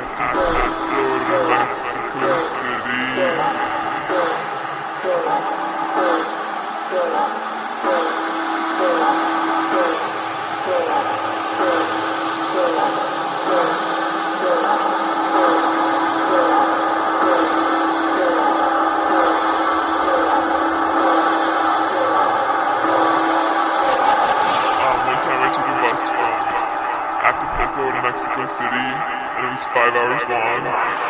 Yeah. Five hours long.